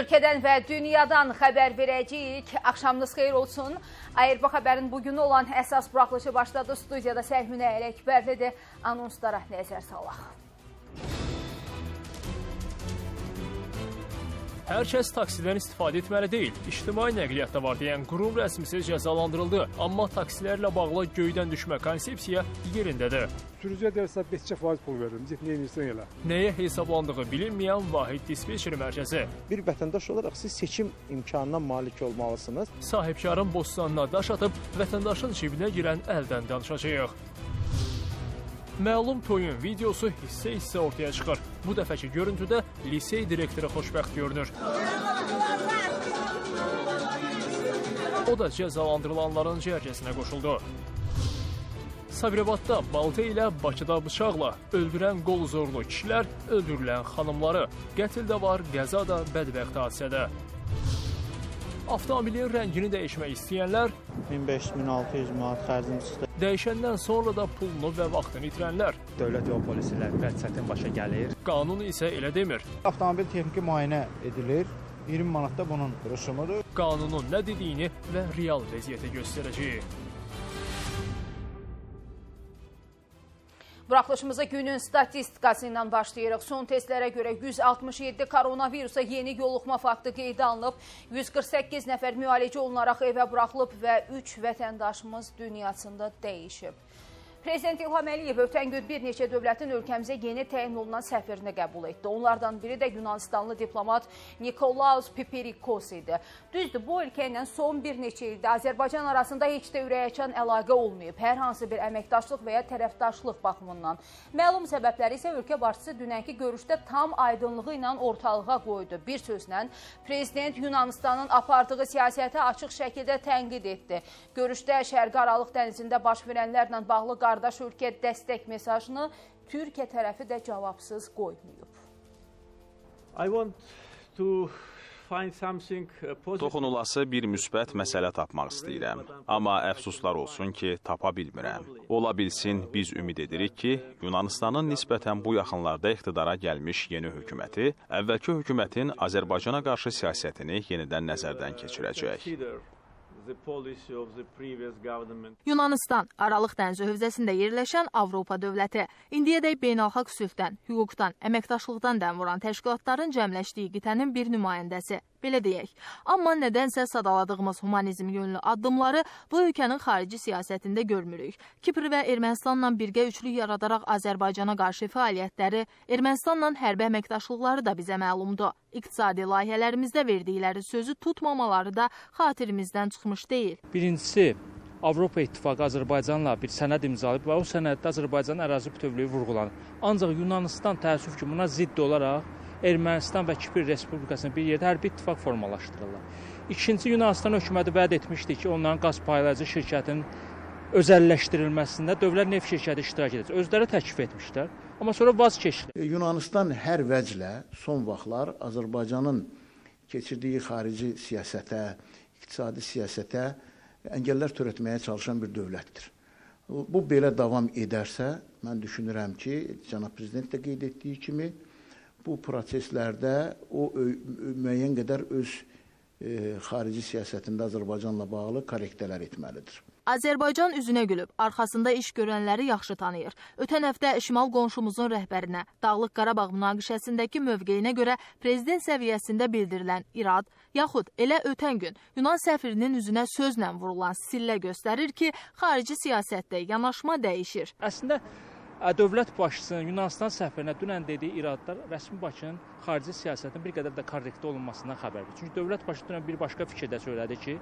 Ölkədən və dünyadan xəbər verəcəyik. Axşamınız xeyir olsun. Ayırba xəbərin bugünü olan əsas buraxılışı başladı. Studiyada Səhminə Ələkbərlidir. Anonslara nəzər salaq. Hər kəs taksidən istifadə etməli deyil. İctimai nəqliyyatda var deyən qurum rəsmisi cəzalandırıldı. Amma taksilərlə bağlı göydən düşmə konsepsiya yerindədir. Sürücüyə deyirsə 5 faiz pul verin, get nə edirsən elə. Nəyə hesablandığı bilinməyən vahid dispetçer mərkəzi. Bir vətəndaş olaraq siz seçim imkanına malik olmalısınız. Sahibkarın bostanına daş atıb vətəndaşın cibinə girən əldən danışacağıq. Məlum toyun videosu hissə-hissə ortaya çıxır. Bu dəfəki görüntüdə lisey direktoru xoşbəxt görünür. O da cəzalandırılanların cərgəsinə qoşuldu. Sabirabadda balta ilə Bakıda bıçaqla öldürən qol zorlu kişilər, öldürülən xanımları, qətil də var, qəza da bədbəxt hadisədə. Avtomobilin rəngini dəyişmək istəyənlər 1500-1600 manat xərcim çıxdı. Dəyişəndən sonra da pulunu və vaxtını itirənlər. Dövlət yol polisi ilə biraz çətin başa gəlir. Qanun isə elə demir. Avtomobil texniki müayinə edilir. 20 manat da bunun rüsumudur. Qanunun nə dediyini və real vəziyyəti göstərəcəyik. Buraxılışımıza günün statistikası ilə başlayırıq. Son testlərə görə 167 koronavirusa yeni yoluxma faktı qeydə alınıb. 148 nəfər müalicə olunaraq evə buraxılıb və 3 vətəndaşımız dünyasında dəyişib. Prezident İlham Əliyev ötən gün bir neçə dövlətin ölkəmizə yeni təyin olunan səfirini qəbul etdi. Onlardan biri də Yunanistanlı diplomat Nikolaus Pipirikos idi. Düzdür, bu ölkə ilə son bir neçə ildə Azərbaycan arasında heç də ürəkaçan əlaqə olmayıb. Hər hansı bir əməkdaşlıq və ya tərəfdaşlıq baxımından. Məlum səbəbləri isə ölkə başçısı dünənki görüşdə tam aydınlığı ilə ortalığa qoydu. Bir sözlə, prezident Yunanistanın apardığı siyasəti açıq şəkildə tənqid etdi. Görüşdə Şərqi Aralıq dənizində baş verənlərlə bağlı qardaş ölkə dəstək mesajını Türkiyə tərəfi də cavabsız qoymayıb. I want to find something uh. Toxunulası bir müsbət məsələ tapmaq istəyirəm. Amma əfsuslar olsun ki, tapa bilmirəm. Ola bilsin biz ümid edirik ki, Yunanistanın nisbətən bu yaxınlarda iqtidara gəlmiş yeni hökuməti əvvəlki hökumətin Azərbaycana qarşı siyasətini yenidən nəzərdən keçirəcək. Yunanistan Aralıq dənizi hövzəsində yerləşən Avropa dövləti. İndiyədək beynəlxalq sülhdən, hüquqdan, əməkdaşlıqdan dəm vuran təşkilatların cəmləşdiyi qitənin bir nümayəndəsi. Belə deyək. Amma nədənsə sadaladığımız humanizm yönlü addımları bu ölkənin xarici siyasətində görmürük. Kipr və Ermənistanla birgə üçlük yaradaraq Azərbaycana qarşı fəaliyyətləri, Ermənistanla hərbi əməkdaşlıqları da bizə məlumdur. İqtisadi layihələrimizdə verdikləri sözü tutmamaları da xatirimizdən çıxmış deyil. Birincisi Avropa İttifaqı Azərbaycanla bir sənəd imzalayıb və o sənəddə Azərbaycanın ərazi bütövlüyü vurğulanır. Ancaq Yunanistan təəssüf ki, buna zidd olaraq Ermənistan və Kipr Respublikasının bir yerdə hərbi ittifaq formalaşdırırlar. İkinci Yunanistan hökuməti vəd etmişdi ki, onların qaz paylayıcı şirkətinin özəlləşdirilməsində dövlət neft şirkəti iştirak edəcək. Özləri təklif etmişlər, amma sonra vaz keçdilər. Yunanistan hər vəclə son vaxtlar Azərbaycanın keçirdiyi xarici siyasətə, iqtisadi siyasətə əngəllər törətməyə çalışan bir dövlətdir. Bu belə davam edərsə, mən düşünürəm ki, cənab prezident də qeyd etdiyi kimi, bu proseslərdə o müəyyən qədər öz e, xarici siyasətində Azərbaycanla bağlı korrektələr etməlidir. Azərbaycan üzünə gülüb, arxasında iş görənləri yaxşı tanıyır. Ötən həftə şimal qonşumuzun rəhbərinə Dağlıq Qarabağ münaqişəsindəki mövqeyinə görə prezident səviyyəsində bildirilən irad, yaxud elə ötən gün Yunan səfirinin üzünə sözlə vurulan sillə göstərir ki, xarici siyasətdə yanaşma dəyişir. Əslində dövlət başçısının Yunanistan səfirinə dünən dediyi iradlar rəsmi Bakının xarici siyasətinin bir qədər də korrekt olunmasından xəbər verir. Çünki dövlət başçısı dünən bir başqa fikirdə söylədi ki,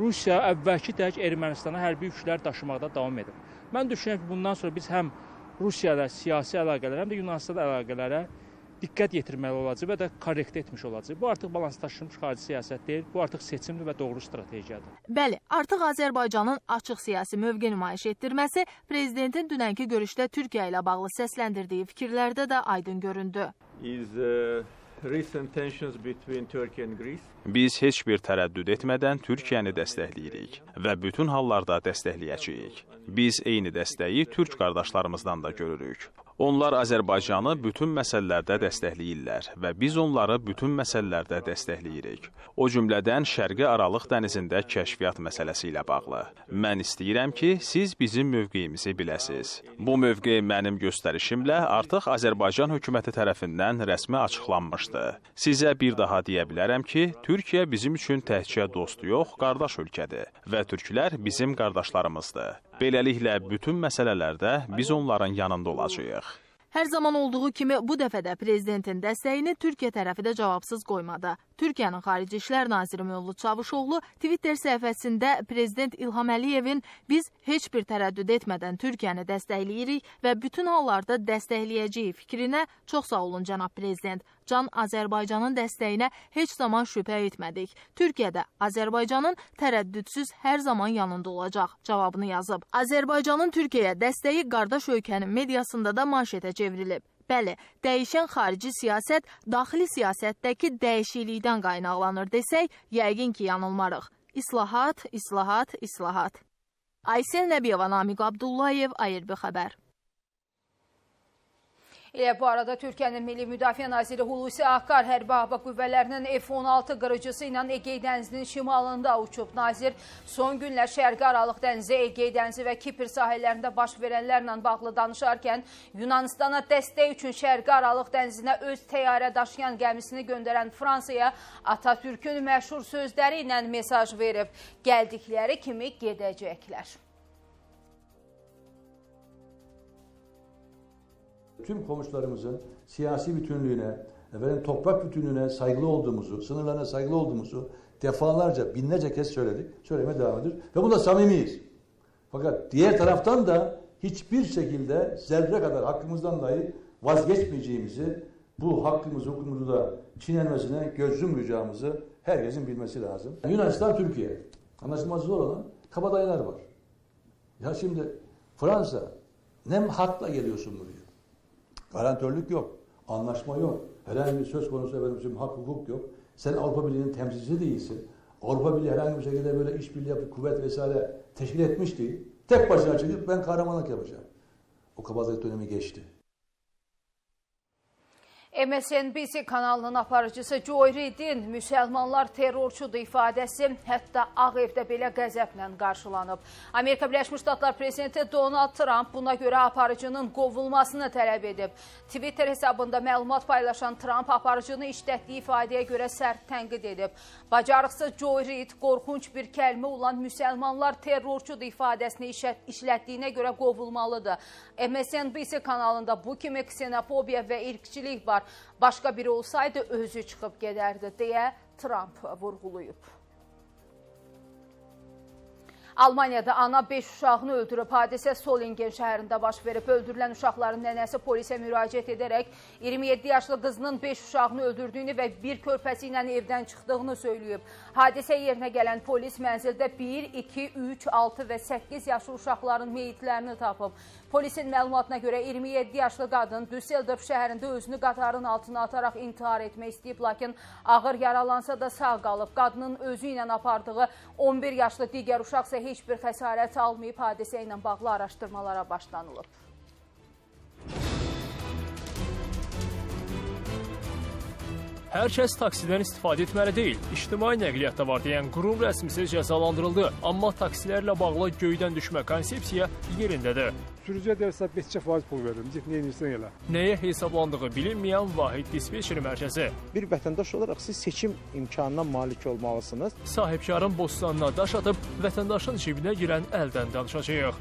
Rusiya əvvəlki tək Ermənistana hərbi yüklər daşımaqda davam edir. Mən düşünürəm ki, bundan sonra biz həm Rusiya ilə siyasi əlaqələrə, həm də Yunanıstan əlaqələrə diqqət yetirməli olacaq və də korrekt etmiş olacaq. Bu artıq balanslaşdırılmış xarici siyasət deyil, bu artıq seçimli və doğru strategiyadır. Bəli, artıq Azərbaycanın açıq siyasi mövqe nümayiş etdirməsi prezidentin dünənki görüşdə Türkiyə ilə bağlı səsləndirdiyi fikirlərdə də aydın göründü. Is uh, recent tensions between Turkey and Greece. Biz heç bir tərəddüd etmədən Türkiyəni dəstəkləyirik və bütün hallarda dəstəkləyəcəyik. Biz eyni dəstəyi türk qardaşlarımızdan da görürük. Onlar Azərbaycanı bütün məsələlərdə dəstəkləyirlər və biz onları bütün məsələlərdə dəstəkləyirik. O cümlədən Şərqi Aralıq dənizində kəşfiyyat məsələsi ilə bağlı. Mən istəyirəm ki, siz bizim mövqeyimizi biləsiz. Bu mövqe mənim göstərişimlə artıq Azərbaycan hökuməti tərəfindən rəsmi açıqlanmışdı. Sizə bir daha deyə bilərəm ki, Türkiyə bizim üçün təkcə dost yox, qardaş ölkədir və türklər bizim qardaşlarımızdır. Beləliklə bütün məsələlərdə biz onların yanında olacağıq. Hər zaman olduğu kimi bu dəfə də prezidentin dəstəyini Türkiyə tərəfi də cavabsız qoymadı. Türkiyənin Xarici İşlər Naziri Mövlud Çavuşoğlu Twitter səhifəsində prezident İlham Əliyevin biz heç bir tərəddüd etmədən Türkiyəni dəstəkləyirik və bütün hallarda dəstəkləyəcəyi fikrinə çox sağ olun cənab prezident. Can Azərbaycanın dəstəyinə heç zaman şübhə etmədik. Türkiyədə Azərbaycanın tərəddüdsüz hər zaman yanında olacaq cavabını yazıb. Azərbaycanın Türkiyəyə dəstəyi qardaş ölkənin mediasında da manşetə çevrilib. Bəli, dəyişən xarici siyasət daxili siyasətdəki dəyişiklikdən qaynaqlanır desək, yəqin ki, yanılmarıq. İslahat, islahat, islahat. Aysel Nəbiyeva, Namiq Abdullayev, ARB xəbər. Elə bu arada Türkiyənin Milli Müdafiə Naziri Hulusi Akar hərbi hava qüvvələrinin F-16 qırıcısı ilə Egey dənizinin şimalında uçub. Nazir son günlər Şərqi Aralıq dənizi, Egey dənizi və Kipr sahillərində baş verənlərlə bağlı danışarkən Yunanistana dəstək üçün Şərqi Aralıq dənizinə öz təyyarə daşıyan gəmisini göndərən Fransaya Atatürkün məşhur sözləri ilə mesaj verib. Gəldikləri kimi gedəcəklər. Tüm komşularımızın siyasi bütünlüğüne, efendim, toprak bütünlüğüne saygılı olduğumuzu, sınırlarına saygılı olduğumuzu defalarca, binlerce kez söyledik. Söylemeye devam ediyoruz. Ve bunda samimiyiz. Fakat diğer taraftan da hiçbir şekilde zerre kadar hakkımızdan dahi vazgeçmeyeceğimizi, bu hakkımız, hukukumuzu da çiğnenmesine göz yummayacağımızı herkesin bilmesi lazım. Yunanistan, Türkiye. Anlaşılması zor olan kabadayılar var. Ya şimdi Fransa ne hakla geliyorsun buraya? Garantörlük yok. Anlaşma yok. Herhangi bir söz konusu efendim hak hukuk yok. Sen Avrupa Birliği'nin temsilcisi değilsin. Avrupa Birliği herhangi bir şekilde böyle işbirliği yapıp kuvvet vesaire teşkil etmiş değil. Tek başına çıkıp ben kahramanlık yapacağım. O kabadayılık dönemi geçti. MSNBC kanalının aparıcısı Joy Reidin müsəlmanlar terrorçudur ifadəsi hətta Ağ evdə belə qəzəblə qarşılanıb. Amerika Birləşmiş Ştatlar prezidenti Donald Trump buna görə aparıcının qovulmasını tələb edib. Twitter hesabında məlumat paylaşan Trump aparıcını işlətdiyi ifadəyə görə sərt tənqid edib. Bacarıqsız Joy Reid qorxunç bir kəlmə olan müsəlmanlar terrorçudur ifadəsini işlətdiyinə görə qovulmalıdır. MSNBC kanalında bu kimi ksenofobiya və irqçilik var. Başqa biri olsaydı özü çıxıb gedərdi deyə Trump vurğulayıb. Almaniyada ana 5 uşağını öldürüb. Hadisə Solingen şəhərində baş verib. Öldürülən uşaqların nənəsi polisə müraciət edərək 27 yaşlı qızının 5 uşağını öldürdüyünü və bir körpəsi ilə evdən çıxdığını söyləyib. Hadisə yerinə gələn polis mənzildə 1, 2, 3, 6 və 8 yaşlı uşaqların meyitlərini tapıb. Polisin məlumatına görə 27 yaşlı qadın Düsseldorf şəhərində özünü qatarın altına ataraq intihar etmək istəyib, lakin ağır yaralansa da sağ qalıb. Qadının özü ilə apardığı 11 yaşlı digər uşaq isə heç bir xəsarət almayıb, hadisə ilə bağlı araşdırmalara başlanılıb. Hər kəs taksidən istifadə etməli deyil. İctimai nəqliyyatda var deyən qurum rəsmisi cəzalandırıldı. Amma taksilərlə bağlı göydən düşmə konsepsiya yerindədir. Sürücüyə dərsə 5% pul verirəm, get nə edirsən elə. Nəyə hesablandığı bilinməyən vahid dispetçeri mərkəzi. Bir vətəndaş olaraq siz seçim imkanına malik olmalısınız. Sahibkarın bostanına daş atıb vətəndaşın cibinə girən əldən danışacağıq.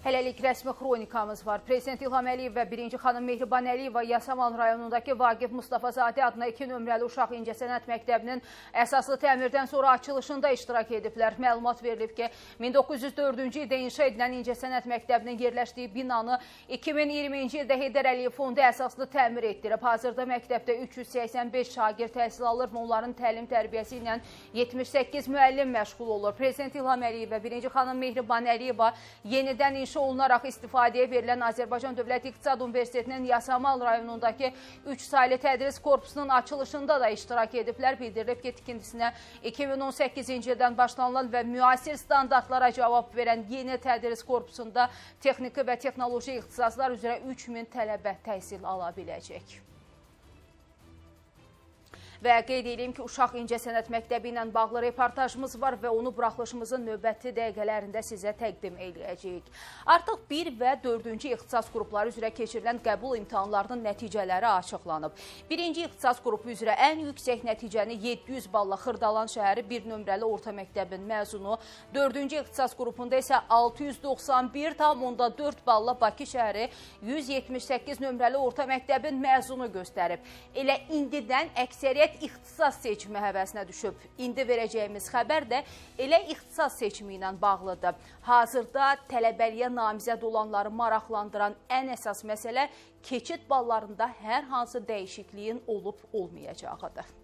Hələlik rəsmi xronikamız var. Prezident İlham Əliyev və birinci xanım Mehriban Əliyeva Yasamal rayonundakı Vaqif Mustafazadə adına 2 nömrəli uşaq incəsənət məktəbinin əsaslı təmirdən sonra açılışında iştirak ediblər. Məlumat verilib ki, 1904-cü ildə inşa edilən incəsənət məktəbinin yerləşdiyi binanı 2020-ci ildə Heydər Əliyev fondu əsaslı təmir etdirib. Hazırda məktəbdə 385 şagird təhsil alır və onların təlim tərbiyəsi ilə 78 müəllim məşğul olur. Prezident İlham Əliyev və birinci xanım Mehriban Əliyeva yenidən inşa olunaraq istifadəyə verilən Azərbaycan Dövlət İqtisad Universitetinin Yasamal rayonundakı 3 saylı tədris korpusunun açılışında da iştirak ediblər. Bildirilib ki, tikintisinə 2018-ci ildən başlanılan və müasir standartlara cavab verən yeni tədris korpusunda texniki və texnoloji ixtisaslar üzrə 3000 tələbə təhsil ala biləcək. Və qeyd edeyim ki, Uşaq İncəsənət Məktəbi ilə bağlı reportajımız var və onu buraxılışımızın növbəti dəqiqələrində sizə təqdim edəcəyik. Artıq 1 və 4-cü ixtisas qrupları üzrə keçirilən qəbul imtahanlarının nəticələri açıqlanıb. Birinci ixtisas qrupu üzrə ən yüksək nəticəni 700 balla Xırdalan şəhəri 1 nömrəli orta məktəbin məzunu, 4-cü ixtisas qrupunda isə 691,4 balla Bakı şəhəri 178 nömrəli orta məktəbin məzunu göstərib. Elə indidən əksəriyyət millət ixtisas seçimi həvəsinə düşüb. İndi verəcəyimiz xəbər də elə ixtisas seçimi ilə bağlıdır. Hazırda tələbəliyə namizəd olanları maraqlandıran ən əsas məsələ keçid ballarında hər hansı dəyişikliyin olub-olmayacağıdır.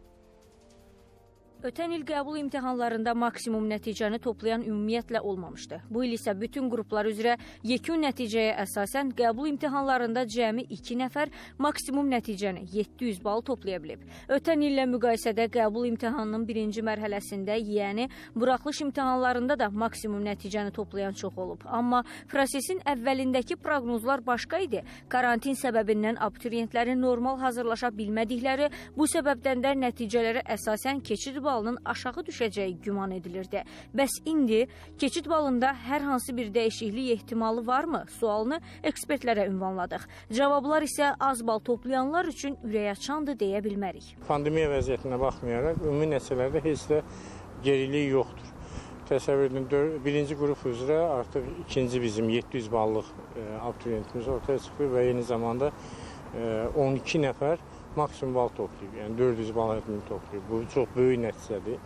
Ötən il qəbul imtahanlarında maksimum nəticəni toplayan ümumiyyətlə olmamışdı. Bu il isə bütün qruplar üzrə yekun nəticəyə əsasən qəbul imtahanlarında cəmi 2 nəfər maksimum nəticəni 700 bal toplaya bilib. Ötən illə müqayisədə qəbul imtahanının birinci mərhələsində, yəni buraxılış imtahanlarında da maksimum nəticəni toplayan çox olub. Amma prosesin əvvəlindəki proqnozlar başqa idi. Karantin səbəbindən abituriyentlərin normal hazırlaşa bilmədikləri, bu səbəbdən də nəticələrə əsasən keçid balının aşağı düşəcəyi güman edilirdi. Bəs indi keçid balında hər hansı bir dəyişiklik ehtimalı varmı? Sualını ekspertlərə ünvanladıq. Cavablar isə az bal toplayanlar üçün ürəkaçandır deyə bilmərik. Pandemiya vəziyyətinə baxmayaraq ümumi nəticələrdə heç də gerilik yoxdur. Təsəvvür edin, birinci qrup üzrə artıq ikinci bizim 700 ballıq e, abituriyentimiz ortaya çıxdı və eyni zamanda e, 12 nəfər maksimum bal toplayıb. Yəni 400 bal hədini toplayıb. Bu çox böyük nəticədir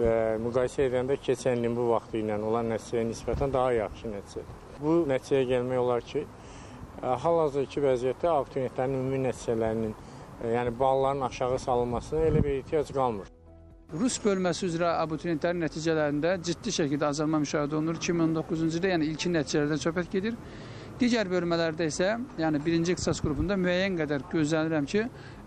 və müqayisə edəndə keçən ilin bu vaxtı ilə olan nəticəyə nisbətən daha yaxşı nəticədir. Bu nəticəyə gəlmək olar ki, e, hal-hazırki vəziyyətdə abituriyentlərin ümumi nəticələrinin, e, yəni balların aşağı salınmasına elə bir ehtiyac qalmır. Rus bölməsi üzrə abituriyentlərin nəticələrində ciddi şəkildə azalma müşahidə olunur. 2019-cu ildə, yəni ilkin nəticələrdən söhbət gedir. Digər bölmələrdə isə, yəni birinci ixtisas qrupunda müəyyən qədər gözlənirəm ki,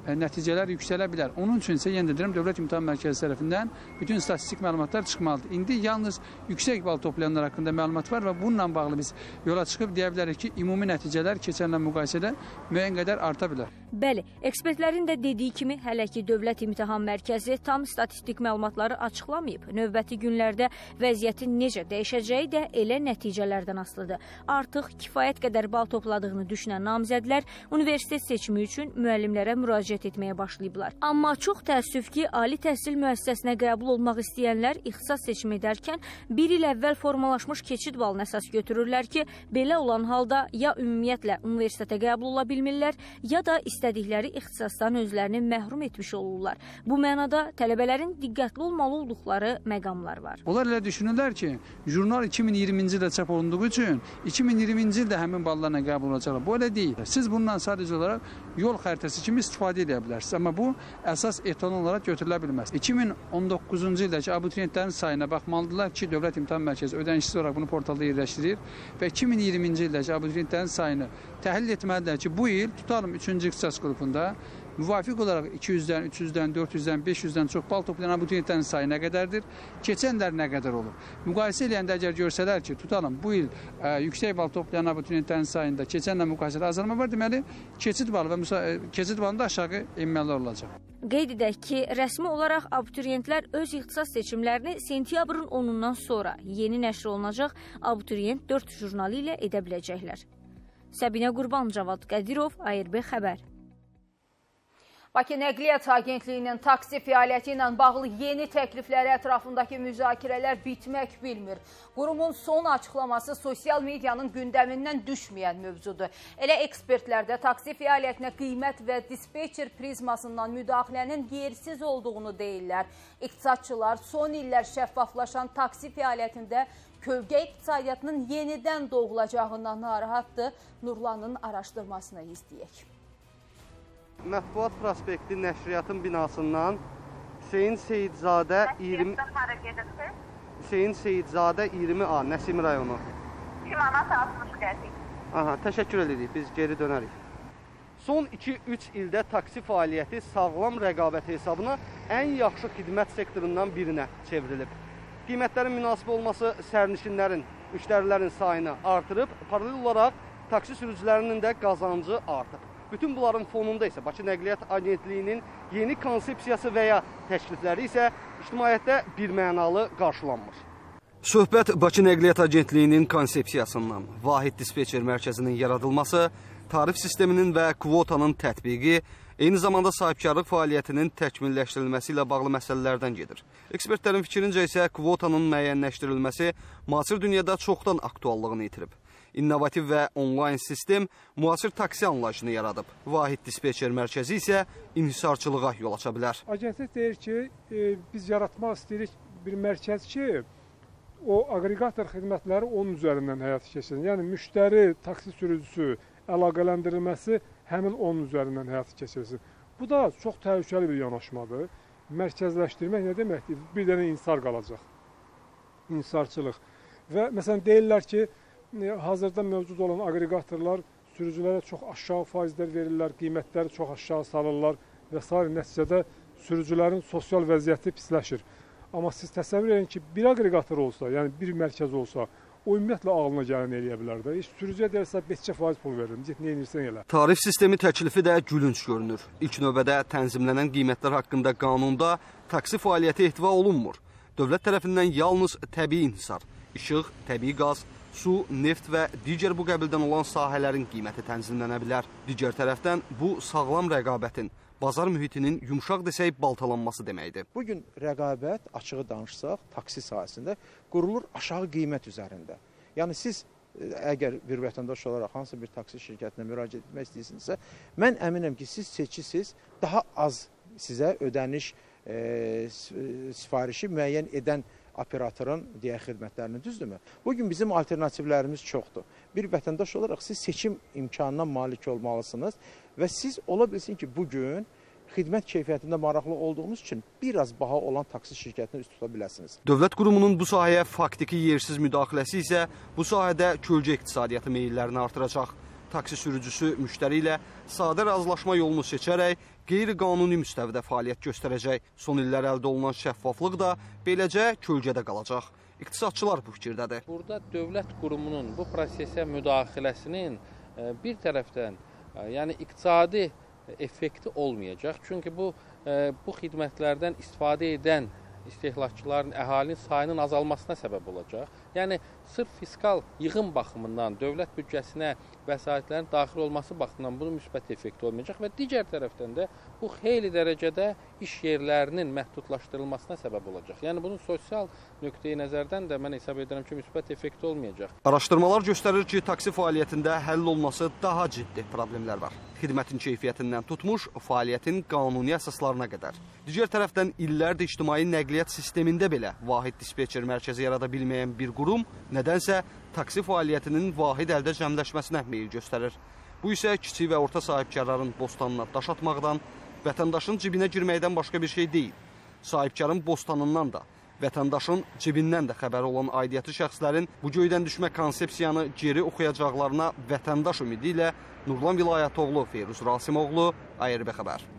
nəticələr yüksələ bilər. Onun üçün isə yenə deyirəm, Dövlət İmtahan Mərkəzi tərəfindən bütün statistik məlumatlar çıxmalıdır. İndi yalnız yüksək bal toplayanlar haqqında məlumat var və bununla bağlı biz yola çıxıb deyə bilərik ki, ümumi nəticələr keçənlə müqayisədə müəyyən qədər arta bilər. Bəli, ekspertlərin də dediyi kimi hələ ki Dövlət İmtahan Mərkəzi tam statistik məlumatları açıqlamayıb. Növbəti günlərdə vəziyyətin necə dəyişəcəyi də elə nəticələrdən asılıdır. Artıq kifayət qədər bal topladığını düşünən namizədlər universitet seçimi üçün müəllimlərə müraciət müraciət etməyə başlayıblar. Amma çox təəssüf ki, ali təhsil müəssisəsinə qəbul olmaq istəyənlər ixtisas seçimi edərkən bir il əvvəl formalaşmış keçid balını əsas götürürlər ki, belə olan halda ya ümumiyyətlə universitetə qəbul ola bilmirlər, ya da istədikləri ixtisasdan özlərini məhrum etmiş olurlar. Bu mənada tələbələrin diqqətli olmalı olduqları məqamlar var. Onlar elə düşünürlər ki, jurnal 2020-ci ildə çap olunduğu üçün 2020-ci ildə həmin ballarla qəbul olacaqlar. Bu elə deyil. Siz bundan sadəcə olaraq yol xəritəsi kimi istifadə edə bilərsiniz. Amma bu əsas etalon olaraq götürülə bilməz. 2019-cu ildəki abituriyentlərin sayına baxmalıdırlar ki, Dövlət İmtahan Mərkəzi ödənişsiz olaraq bunu portalda yerləşdirir və 2020-ci ildəki abituriyentlərin sayını təhlil etməlidirlər ki, bu il tutalım 3-cü ixtisas qrupunda müvafiq olaraq 200-dən, 300-dən, 400-dən, 500-dən çox bal toplayan abituriyentlərin sayı nə qədərdir? Keçənlər nə qədər olur? Müqayisə edəndə əgər görsələr ki, tutalım bu il ə, yüksək bal toplayan abituriyentlərin sayında keçənlə müqayisədə azalma var, deməli keçid balı və ə, keçid balında aşağı enməli olacaq. Qeyd edək ki, rəsmi olaraq abituriyentlər öz ixtisas seçimlərini sentyabrın 10-undan sonra yeni nəşr olunacaq abituriyent 4 jurnalı ilə edə biləcəklər. Səbinə Qurban, Cavad Qədirov, ARB xəbər. Bakı Nəqliyyat Agentliyinin taksi fəaliyyəti ilə bağlı yeni təklifləri ətrafındakı müzakirələr bitmək bilmir. Qurumun son açıqlaması sosial medianın gündəmindən düşməyən mövzudur. Elə ekspertlər də taksi fəaliyyətinə qiymət və dispetcher prizmasından müdaxilənin yersiz olduğunu deyirlər. İqtisadçılar son illər şəffaflaşan taksi fəaliyyətində kölgə iqtisadiyyatının yenidən doğulacağından narahatdır. Nurlanın araşdırmasını izləyək. Mətbuat prospekti nəşriyyatın binasından Hüseyin Seyidzadə 20 Hüseyin Seyidzadə 20A Nəsim rayonu. Kim ana 60 gəldik. Aha, təşəkkür edirik. Biz geri dönərik. Son 2-3 ildə taksi fəaliyyəti sağlam rəqabət hesabına ən yaxşı xidmət sektorundan birinə çevrilib. Qiymətlərin münasib olması sərnişinlərin, müştərilərin sayını artırıb, paralel olaraq taksi sürücülərinin də qazancı artıb. Bütün bunların fonunda isə Bakı Nəqliyyat Agentliyinin yeni konsepsiyası və ya təklifləri isə ictimaiyyətdə birmənalı qarşılanmır. Söhbət Bakı Nəqliyyat Agentliyinin konsepsiyasından, vahid dispetçer mərkəzinin yaradılması, tarif sisteminin və kvotanın tətbiqi, eyni zamanda sahibkarlıq fəaliyyətinin təkmilləşdirilməsi ilə bağlı məsələlərdən gedir. Ekspertlərin fikrincə isə kvotanın müəyyənləşdirilməsi müasir dünyada çoxdan aktuallığını itirib. İnnovativ və onlayn sistem müasir taksi anlayışını yaradıb. Vahid dispetçer mərkəzi isə inhisarçılığa yol aça bilər. Agentlik deyir ki, e, biz yaratmaq istəyirik bir mərkəz ki, o aqreqator xidmətləri onun üzərindən həyata keçirin. Yəni müştəri, taksi sürücüsü əlaqələndirilməsi həmin onun üzərindən həyata keçirilsin. Bu da çox təhlükəli bir yanaşmadır. Mərkəzləşdirmək nə deməkdir? Bir dənə insar qalacaq. İnsarçılıq. Və məsələn deyirlər ki, e, hazırda mövcud olan aqreqatorlar sürücülərə çox aşağı faizlər verirlər, qiymətləri çox aşağı salırlar və s. nəticədə sürücülərin sosial vəziyyəti pisləşir. Amma siz təsəvvür edin ki, bir aqreqator olsa, yəni bir mərkəz olsa, o ümumiyyətlə ağlına gələn eləyə bilər də. Heç sürücüyə deyirsə 5 faiz pul verin, get nə edirsən elə. Tarif sistemi təklifi də gülünc görünür. İlk növbədə tənzimlənən qiymətlər haqqında qanunda taksi fəaliyyəti ehtiva olunmur. Dövlət tərəfindən yalnız təbii inhisar, işıq, təbii qaz, su, neft və digər bu qəbildən olan sahələrin qiyməti tənzimlənə bilər. Digər tərəfdən bu sağlam rəqabətin, bazar mühitinin yumşaq desək baltalanması deməkdir. Bu gün rəqabət açığı danışsaq, taksi sahəsində qurulur aşağı qiymət üzərində. Yəni siz əgər bir vətəndaş olaraq hansısa bir taksi şirkətinə müraciət etmək istəyirsinizsə, mən əminəm ki, siz seçisiniz, daha az sizə ödəniş e, sifarişi müəyyən edən operatorun deyək xidmətlərini düzdürmü? Bu gün bizim alternativlərimiz çoxdur. Bir vətəndaş olaraq siz seçim imkanına malik olmalısınız və siz ola bilsin ki, bu gün xidmət keyfiyyətində maraqlı olduğunuz üçün biraz baha olan taksi şirkətinə üst tuta biləsiniz. Dövlət qurumunun bu sahəyə faktiki yersiz müdaxiləsi isə bu sahədə kölgə iqtisadiyyatı meyillərini artıracaq. Taksi sürücüsü müştəri ilə sadə razılaşma yolunu seçərək qeyri-qanuni müstəvidə fəaliyyət göstərəcək. Son illər əldə olunan şəffaflıq da beləcə kölgədə qalacaq. İqtisadçılar bu fikirdədir. Burada dövlət qurumunun bu prosesə müdaxiləsinin e, bir tərəfdən e, yəni iqtisadi effekti olmayacaq. Çünki bu e, bu xidmətlərdən istifadə edən istehlakçıların, əhalinin sayının azalmasına səbəb olacaq. Yəni sırf fiskal yığım baxımından dövlət büdcəsinə vəsaitlərin daxil olması baxımından bunun müsbət effekti olmayacaq və digər tərəfdən də bu xeyli dərəcədə iş yerlərinin məhdudlaşdırılmasına səbəb olacaq. Yəni bunun sosial nöqteyi nəzərdən də mən hesab edirəm ki, müsbət effekti olmayacaq. Araşdırmalar göstərir ki, taksi fəaliyyətində həll olması daha ciddi problemlər var. Xidmətin keyfiyyətindən tutmuş fəaliyyətin qanuni əsaslarına qədər. Digər tərəfdən illərdir ictimai nəqliyyat sistemində belə vahid dispetçer mərkəzi yarada bilməyən bir qurum nədənsə taksi fəaliyyətinin vahid əldə cəmləşməsinə meyil göstərir. Bu isə kiçik və orta sahibkarların bostanına daş atmaqdan, vətəndaşın cibinə girməkdən başqa bir şey deyil. Sahibkarın bostanından da, vətəndaşın cibindən də xəbəri olan aidiyyəti şəxslərin bu göydən düşmə konsepsiyanı geri oxuyacaqlarına vətəndaş ümidi ilə Nurlan Vilayətoğlu, Feyruz Rasimoğlu, ARB xəbər.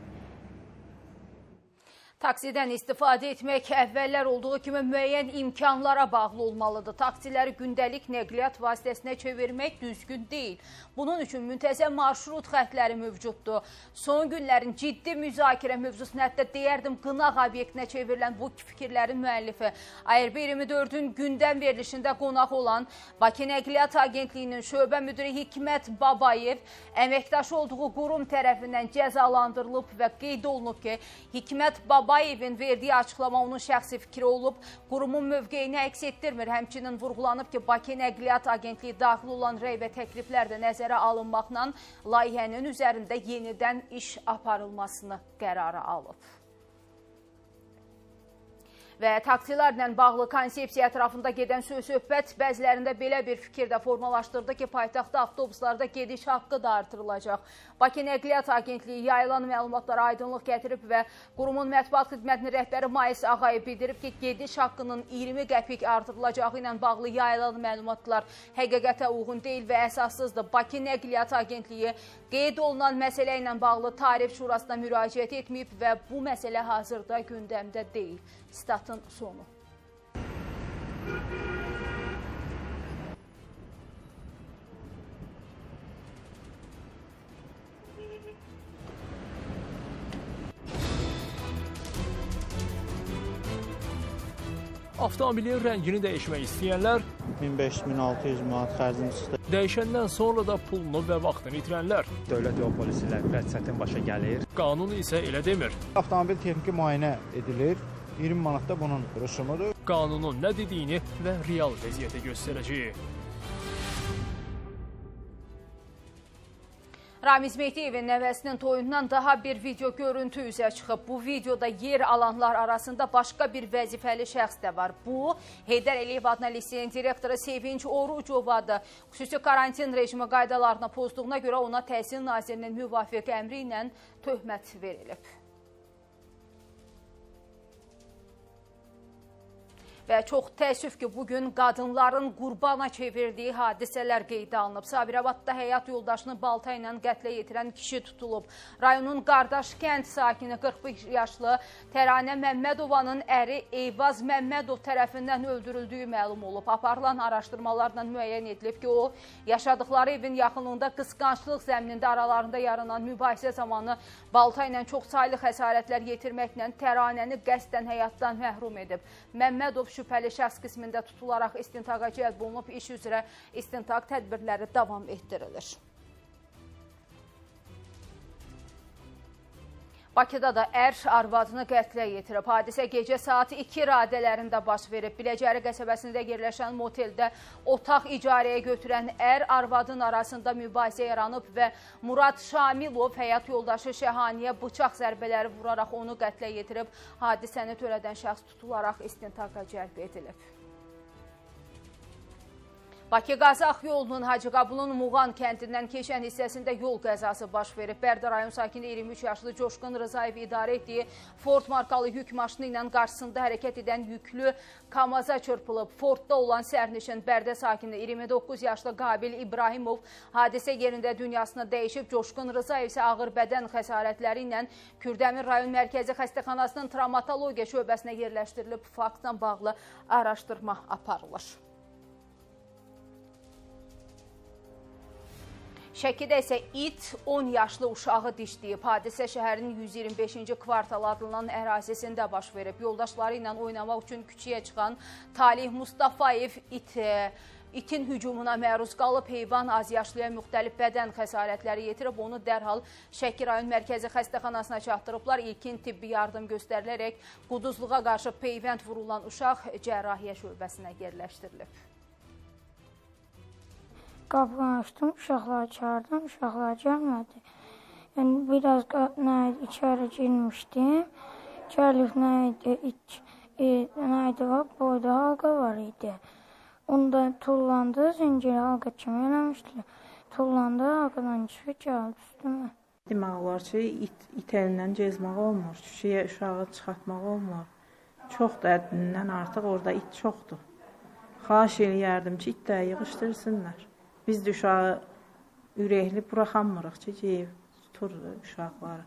Taksidən istifadə etmək əvvəllər olduğu kimi müəyyən imkanlara bağlı olmalıdır. Taksiləri gündəlik nəqliyyat vasitəsinə çevirmək düzgün deyil. Bunun üçün müntəzəm marşrut xətləri mövcuddur. Son günlərin ciddi müzakirə mövzusunu hətta deyərdim qınaq obyektinə çevrilən bu fikirlərin müəllifi ARB 24-ün gündəm verilişində qonaq olan Bakı Nəqliyyat Agentliyinin şöbə müdiri Hikmət Babayev əməkdaşı olduğu qurum tərəfindən cəzalandırılıb və qeyd olunub ki, Hikmət Babayev Babayevin verdiyi açıqlama onun şəxsi fikri olub. Qurumun mövqeyini əks etdirmir. Həmçinin vurğulanıb ki, Bakı Nəqliyyat Agentliyi daxil olan rəy və təkliflər də nəzərə alınmaqla layihənin üzərində yenidən iş aparılmasını qərara alıb. Və taksilərlə bağlı konsepsiya ətrafında gedən söz-söhbət bəzilərində belə bir fikir də formalaşdırdı ki, paytaxtda avtobuslarda gediş haqqı da artırılacaq. Bakı Nəqliyyat Agentliyi yayılan məlumatlara aydınlıq gətirib və qurumun mətbuat xidmətinin rəhbəri Mais Ağayev bildirib ki, gediş haqqının 20 qəpik artırılacağı ilə bağlı yayılan məlumatlar həqiqətə uyğun deyil və əsassızdır. Bakı Nəqliyyat Agentliyi qeyd olunan məsələ ilə bağlı Tarif Şurasına müraciət etməyib və bu məsələ hazırda gündəmdə deyil. Statın sonu. Avtomobilin rəngini dəyişmək istəyənlər 1500-1600 manat xərcim çıxdı. Dəyişəndən sonra da pulunu və vaxtını itirənlər. Dövlət yol polisi ilə biraz çətin başa gəlir. Qanun isə elə demir. Avtomobil texniki müayinə edilir. 20 manat da bunun rüsumudur. Qanunun nə dediyini və real vəziyyəti göstərəcəyik. Ramiz Mehdiyevin nəvəsinin toyundan daha bir video görüntü üzə çıxıb. Bu videoda yer alanlar arasında başqa bir vəzifəli şəxs də var. Bu, Heydər Əliyev adına liseyin direktoru Sevinç Orucovadır. Xüsusi karantin rejimi qaydalarına pozduğuna görə ona Təhsil Nazirinin müvafiq əmri ilə töhmət verilib. Və çox təəssüf ki, bugün qadınların qurbana çevirdiyi hadisələr qeydə alınıb. Sabirabadda həyat yoldaşını balta ilə qətlə yetirən kişi tutulub. Rayonun Qardaş kənd sakini 41 yaşlı Təranə Məmmədovanın əri Eyvaz Məmmədov tərəfindən öldürüldüyü məlum olub. Aparılan araşdırmalarla müəyyən edilib ki, o yaşadıkları evin yaxınlığında qısqanclıq zəminində aralarında yaranan mübahisə zamanı balta ilə çox saylı xəsarətlər yetirməklə Təranəni qəsdən həyatdan məhrum edib. Məmmədov şübhəli şəxs qismində tutularaq istintaqa cəlb olunub, iş üzrə istintaq tədbirləri davam etdirilir. Bakıda da ər arvadını qətlə yetirib. Hadisə gecə saat 2 radələrində baş verib. Biləcəri qəsəbəsində yerləşən moteldə otaq icarəyə götürən ər arvadın arasında mübahisə yaranıb və Murad Şamilov həyat yoldaşı Şəhaniyə bıçaq zərbələri vuraraq onu qətlə yetirib. Hadisəni törədən şəxs tutularaq istintaqa cəlb edilib. Bakı-Qazax yolunun Hacıqabulun Muğan kəndindən keçən hissəsində yol qəzası baş verib. Bərdə rayon sakini 23 yaşlı Coşqun Rızaev idarə etdiyi Ford markalı yük maşını ilə qarşısında hərəkət edən yüklü Kamaza çırpılıb. Fordda olan sərnişin Bərdə sakini 29 yaşlı Qabil İbrahimov hadisə yerində dünyasını dəyişib. Coşqun Rızaev isə ağır bədən xəsarətləri ilə Kürdəmir rayon mərkəzi xəstəxanasının travmatologiya şöbəsinə yerləşdirilib. Faktla bağlı araşdırma aparılır. Şəkidə isə it 10 yaşlı uşağı dişləyib. Hadisə şəhərin 125-ci kvartal adlanan ərazisində baş verib. Yoldaşları ilə oynamaq üçün küçüyə çıxan Talih Mustafayev it İtin hücumuna məruz qalıb, heyvan azyaşlıya müxtəlif bədən xəsarətləri yetirib, onu dərhal Şəki rayon mərkəzi xəstəxanasına çatdırıblar. İlkin tibbi yardım göstərilərək quduzluğa qarşı peyvənd vurulan uşaq cərrahiyyə şöbəsinə yerləşdirilib. Qapını açdım, uşaqları çağırdım, uşaqlar gəlmədi. Yəni biraz nə idi, içəri girmişdim. Gəlib nə idi, iç, e, nə idi, boyda halqa var idi. Onda tullandı, zinciri halqa kimi eləmişdilər. Tullandı, halqadan çıxıb gəldi üstümə. Demək olar ki, it, it əlindən gezmək olmur, kişiyə uşağı çıxartmaq olmur. Çox dərdindən artıq orada it çoxdur. Xahiş eləyərdim ki, itləri yığışdırsınlar. Biz də uşağı ürəkli buraxanmırıq ki, ki, tutur uşaqları.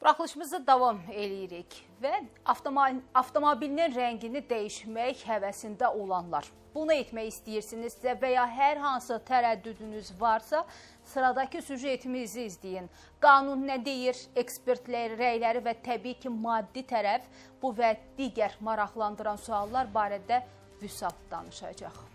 Buraxılışımızı davam eləyirik və avtomobilinin rəngini dəyişmək həvəsində olanlar. Bunu etmək istəyirsinizsə və ya hər hansı tərəddüdünüz varsa, sıradakı süjetimizi izləyin. Qanun nə deyir, ekspertlər rəyləri və təbii ki, maddi tərəf bu və digər maraqlandıran suallar barədə Vüsal danışacaq.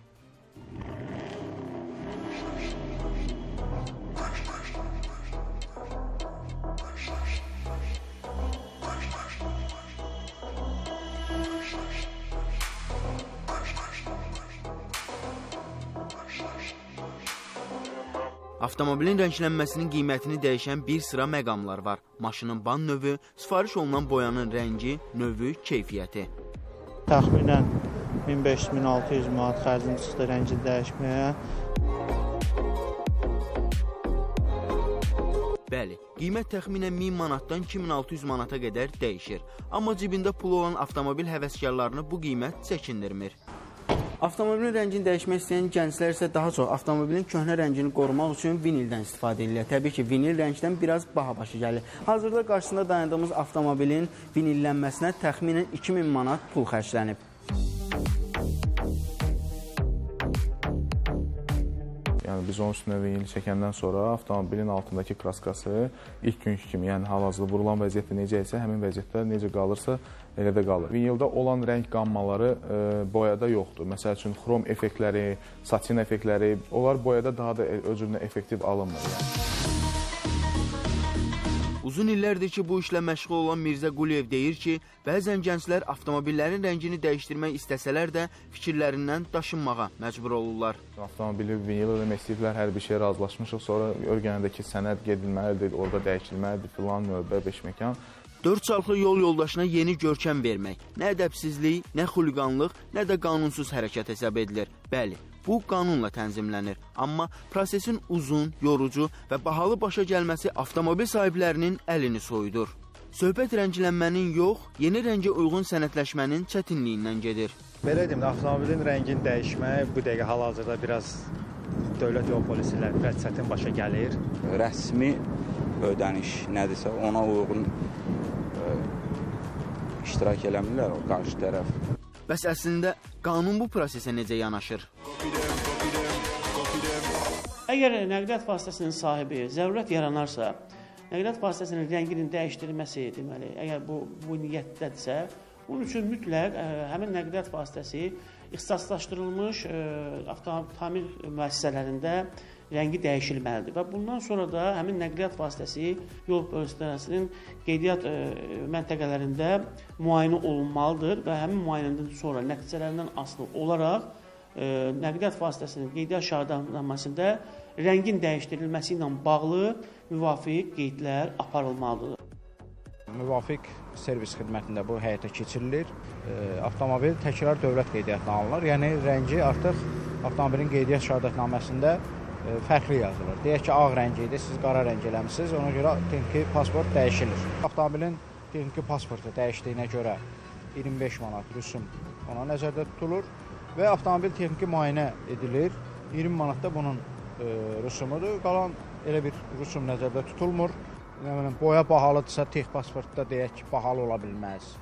Avtomobilin rənglənməsinin qiymətini dəyişən bir sıra məqamlar var. Maşının ban növü, sifariş olunan boyanın rəngi, növü, keyfiyyəti. Təxminən 1500-1600 manat xərcim çıxdı rəngini dəyişməyə. Bəli, qiymət təxminən 1000 manatdan 2600 manata qədər dəyişir. Amma cibində pulu olan avtomobil həvəskarlarını bu qiymət çəkindirmir. Avtomobilin rəngini dəyişmək istəyən gənclər isə daha çox avtomobilin köhnə rəngini qorumaq üçün vinildən istifadə edirlər. Təbii ki, vinil rəngdən biraz baha başa gəlir. Hazırda qarşısında dayandığımız avtomobilin vinillənməsinə təxminən 2000 manat pul xərclənib. Yəni biz onun üstünə vinil çəkəndən sonra avtomobilin altındakı kraskası ilk günkü kimi, yəni hal-hazırda vurulan vəziyyətdə necə isə, həmin vəziyyətdə necə qalırsa, elə də qalır. Vinildə olan rəng qammaları e, boyada yoxdur. Məsəl üçün xrom effektləri, satin effektləri, onlar boyada daha da özünə effektiv alınmır. Yəni. Uzun illərdir ki, bu işlə məşğul olan Mirzə Quliyev deyir ki, bəzən gənclər avtomobillərin rəngini dəyişdirmək istəsələr də fikirlərindən daşınmağa məcbur olurlar. Avtomobili vinil eləmək istəyiblər, hər bir şey razılaşmışıq. Sonra örgənədəki sənəd gedilməlidir, orada dəyişilməlidir, filan növbə, beş məkan. Dörd çarxlı yol yoldaşına yeni görkəm vermək nə ədəbsizlik, nə xuliqanlıq, nə də qanunsuz hərəkət hesab edilir. Bəli, bu qanunla tənzimlənir. Amma prosesin uzun, yorucu və bahalı başa gəlməsi avtomobil sahiblərinin əlini soyudur. Söhbət rənglənmənin yox, yeni rəngə uyğun sənədləşmənin çətinliyindən gedir. Belə deyim, avtomobilin rəngini dəyişmək bu dəqiqə hal-hazırda biraz dövlət yol polisi ilə biraz çətin başa gəlir. Rəsmi ödəniş nədirsə ona uyğun ə, iştirak eləmirlər o qarşı tərəf. Bəs əslində qanun bu prosesə necə yanaşır? Əgər nəqliyyat vasitəsinin sahibi zərurət yaranarsa, nəqliyyat vasitəsinin rənginin dəyişdirilməsi, deməli, əgər bu bu niyyətdədirsə, bunun üçün mütləq ə, həmin nəqliyyat vasitəsi ixtisaslaşdırılmış ə, avtomobil müəssisələrində rəngi dəyişilməlidir və bundan sonra da həmin nəqliyyat vasitəsi yol polislərinin qeydiyyat ə, məntəqələrində müayinə olunmalıdır və həmin müayinədən sonra nəticələrindən asılı olaraq ə, nəqliyyat vasitəsinin qeydiyyat şahidnaməsində rəngin dəyişdirilməsi ilə bağlı müvafiq qeydlər aparılmalıdır. Müvafiq servis xidmətində bu həyata keçirilir. E, avtomobil təkrar dövlət qeydiyyatına alınır. Yəni rəngi artıq avtomobilin qeydiyyat şahidətnaməsində fərqli yazılır. Deyək ki, ağ rəngi idi, siz qara rəng eləmisiniz, ona görə texniki pasport dəyişilir. Avtomobilin texniki pasportu dəyişdiyinə görə 25 manat rüsum ona nəzərdə tutulur və avtomobil texniki müayinə edilir. 20 manat da bunun e, rüsumudur. Qalan elə bir rüsum nəzərdə tutulmur. Nə bilim, boya bahalıdırsa, tex pasportda deyək ki, bahalı ola bilməz.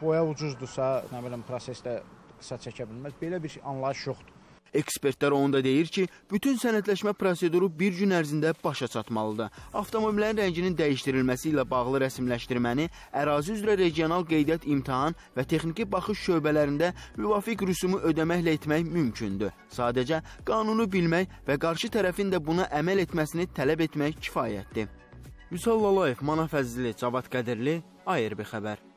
Boya ucuzdursa, nə bilim, prosesdə qısa çəkə bilməz. Belə bir anlayış yoxdur. Ekspertlər onda deyir ki, bütün sənədləşmə proseduru bir gün ərzində başa çatmalıdır. Avtomobillərin rənginin dəyişdirilməsi ilə bağlı rəsmiləşdirməni ərazi üzrə regional qeydiyyat imtahan və texniki baxış şöbələrində müvafiq rüsumu ödəməklə etmək mümkündür. Sadəcə qanunu bilmək və qarşı tərəfin də buna əməl etməsini tələb etmək kifayətdir. Vüsal Lalayev, Manaf Əzizli, Cavad Qədirli, ARB xəbər.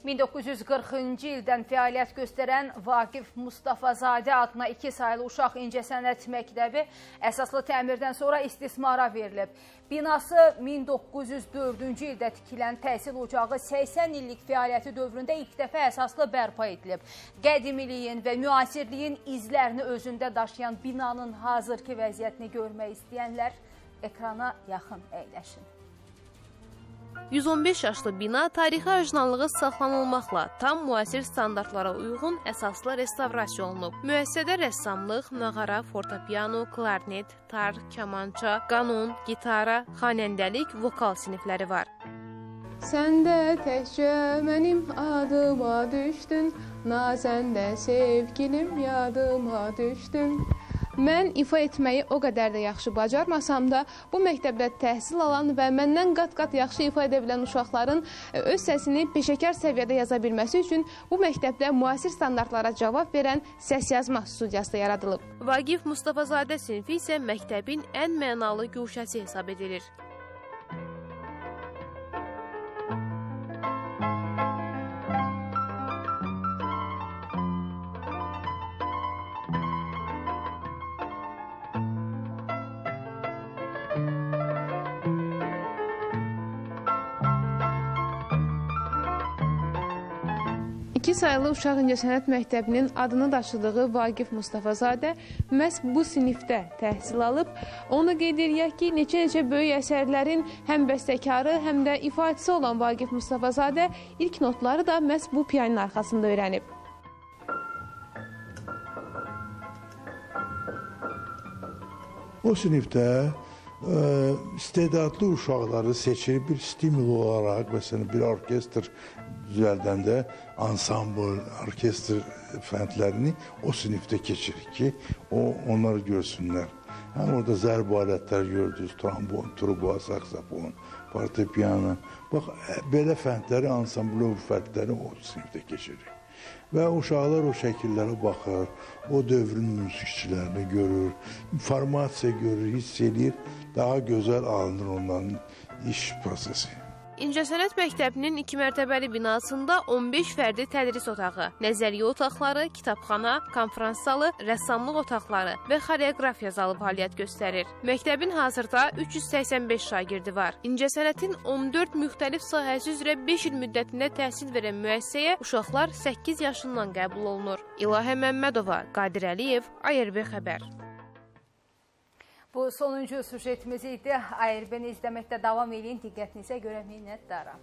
1940-cı ildən fəaliyyət göstərən Vaqif Mustafazadə adına 2 saylı uşaq incəsənət məktəbi əsaslı təmirdən sonra istismara verilib. Binası 1904-cü ildə tikilən təhsil ocağı 80 illik fəaliyyəti dövründə ilk dəfə əsaslı bərpa edilib. Qədimiliyin və müasirliyin izlərini özündə daşıyan binanın hazırki vəziyyətini görmək istəyənlər ekrana yaxın əyləşin. 115 yaşlı bina tarixi orijinallığı saxlanılmaqla tam müasir standartlara uyğun əsaslı restavrasiya olunub. Müəssisədə rəssamlıq, nağara, fortepiano, klarnet, tar, kamança, qanun, gitara, xanəndəlik, vokal sinifləri var. Sən də təkcə mənim adıma düşdün, nazən də sevgilim yadıma düşdün. Mən ifa etməyi o qədər də yaxşı bacarmasam da, bu məktəbdə təhsil alan və məndən qat-qat yaxşı ifa edə bilən uşaqların e, öz səsini peşəkar səviyyədə yaza bilməsi üçün bu məktəbdə müasir standartlara cavab verən səs yazma studiyası yaradılıb. Vaqif Mustafazadə sinfi isə məktəbin ən mənalı güşəsi hesab edilir. İki sayılı Uşaq İncəsənət Məktəbinin adını daşıdığı Vaqif Mustafazadə məhz bu sinifdə təhsil alıb. Onu qeyd eləyək ki, neçə-neçə böyük əsərlərin həm bəstəkarı, həm də ifaçısı olan Vaqif Mustafazadə ilk notları da məhz bu pianin arxasında öyrənib. O sinifdə ə, istedadlı uşaqları seçir bir stimul olaraq, məsələn, bir orkestr düzəldəndə ansambl, orkestr fəndlərini o sinifdə keçirik ki, o onlar görsünlər. Həm orada zərb alətlər gördünüz, trombon, truba, saksafon, fortepiano. Bax, belə fəndləri, ansambl fəndləri o sinifdə keçirik. Və uşaqlar o şəkillərə baxır, o dövrün musiqiçilərini görür, informasiya görür, hiss edir, daha gözəl alınır onların iş prosesi. İncəsənət Məktəbinin 2 mərtəbəli binasında 15 fərdi tədris otağı, nəzəriyyə otaqları, kitabxana, konfrans zalı, rəssamlıq otaqları və xoreoqrafiya zalı fəaliyyət göstərir. Məktəbin hazırda 385 şagirdi var. İncəsənətin 14 müxtəlif sahəsi üzrə 5 il müddətində təhsil verən müəssisəyə uşaqlar 8 yaşından qəbul olunur. İlahə Məmmədova, Qadir Əliyev, ARB xəbər. Bu sonuncu süjetimiz idi. Ayrbəni izləməkdə davam edin. Diqqətinizə görə minnətdaram.